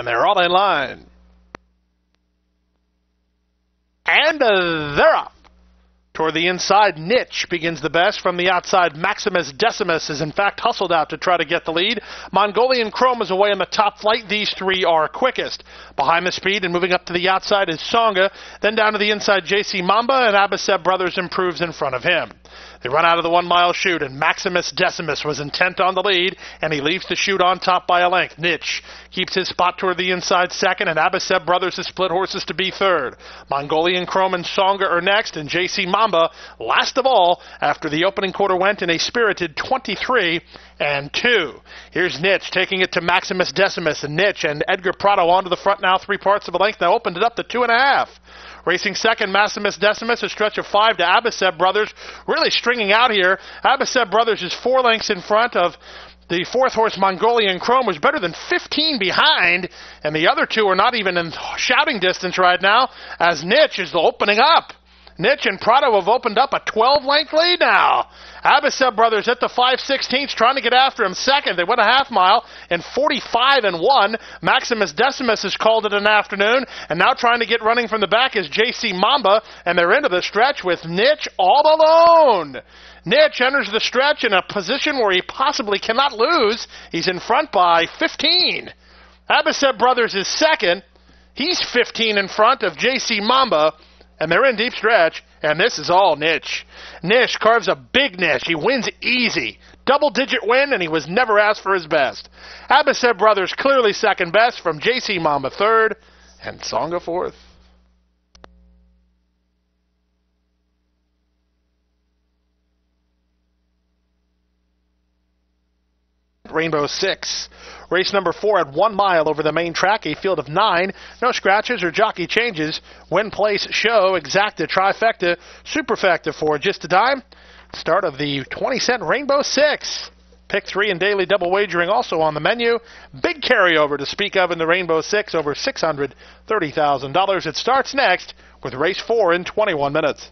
And they're all in line. And uh, they're off. Toward the inside, Niche begins the best. From the outside, Maximus Decimus is in fact hustled out to try to get the lead. Mongolian Chrome is away in the top flight. These three are quickest. Behind the speed and moving up to the outside is Songa. Then down to the inside, JC Mamba, and Abaseb Brothers improves in front of him. They run out of the one mile chute, and Maximus Decimus was intent on the lead, and he leaves the chute on top by a length. Niche keeps his spot toward the inside second, and Abaseb Brothers has split horses to be third. Mongolian Chrome and Songa are next, and JC Mamba last of all after the opening quarter went in a spirited 23 and 2. Here's Niche taking it to Maximus Decimus, Niche and Edgar Prado onto the front now, three parts of a length. Now opened it up to two and a half. Racing second, Maximus Decimus, a stretch of five to Abaseb Brothers. Really stringing out here. Abaseb Brothers is four lengths in front of the fourth horse, Mongolian Chrome, was better than 15 behind, and the other two are not even in shouting distance right now, as Niche is opening up. Niche and Prado have opened up a 12 length lead now. Abaseb brothers at the 5 16th trying to get after him second. They went a half mile in 45 and 1. Maximus Decimus has called it an afternoon, and now trying to get running from the back is JC Mamba, and they're into the stretch with Niche all alone. Niche enters the stretch in a position where he possibly cannot lose. He's in front by 15. Abaseb brothers is second. He's 15 in front of JC Mamba and they're in deep stretch, and this is all Niche. Niche carves a big niche. He wins easy. Double digit win, and he was never asked for his best. Abaseb Brothers clearly second best from JC Mama third, and Songa fourth. Rainbow Six. Race number four at one mile over the main track, a field of nine. No scratches or jockey changes. Win place show, exacta, trifecta, superfecta for just a dime. Start of the 20 cent Rainbow Six. Pick three and daily double wagering also on the menu. Big carryover to speak of in the Rainbow Six, over $630,000. It starts next with race four in 21 minutes.